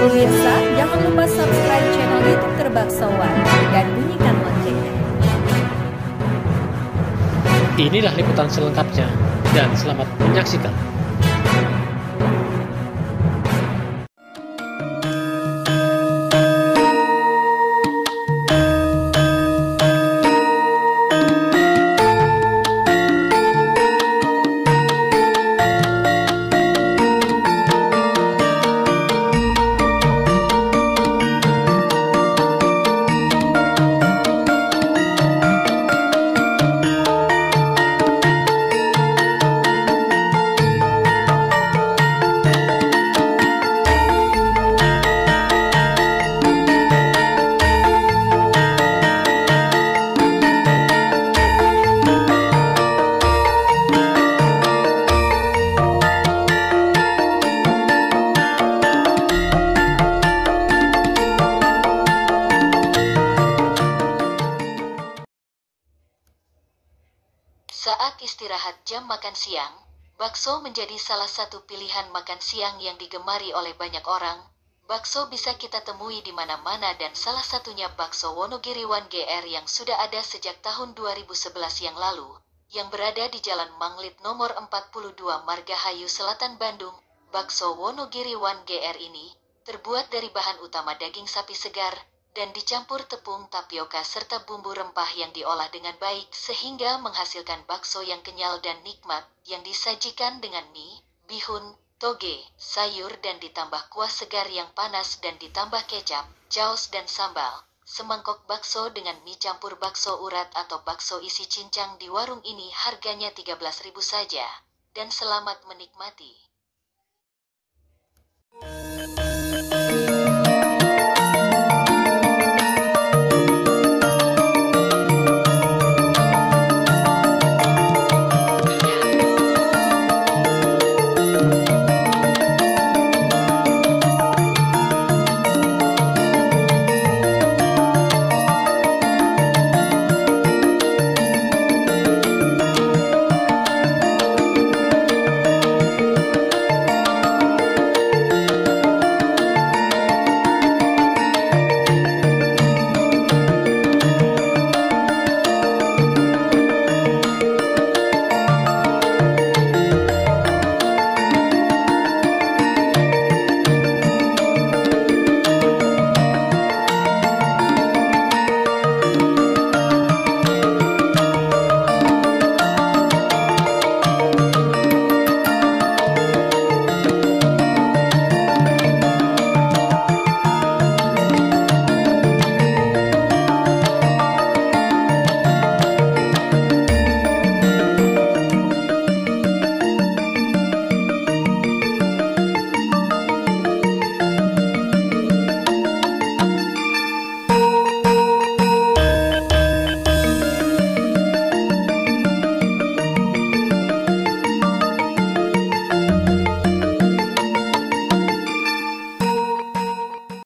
Pemirsa, jangan lupa subscribe channel YouTube Terbaksowan dan bunyikan loncengnya. Inilah liputan selengkapnya dan selamat menyaksikan. Saat istirahat jam makan siang, bakso menjadi salah satu pilihan makan siang yang digemari oleh banyak orang. Bakso bisa kita temui di mana-mana dan salah satunya bakso Wonogiri One GR yang sudah ada sejak tahun 2011 yang lalu, yang berada di Jalan Manglit nomor 42 Margahayu Selatan Bandung. Bakso Wonogiri One GR ini terbuat dari bahan utama daging sapi segar, dan dicampur tepung tapioka serta bumbu rempah yang diolah dengan baik sehingga menghasilkan bakso yang kenyal dan nikmat yang disajikan dengan mie, bihun, toge, sayur dan ditambah kuah segar yang panas dan ditambah kecap, jaus dan sambal. Semangkok bakso dengan mie campur bakso urat atau bakso isi cincang di warung ini harganya 13.000 saja. Dan selamat menikmati.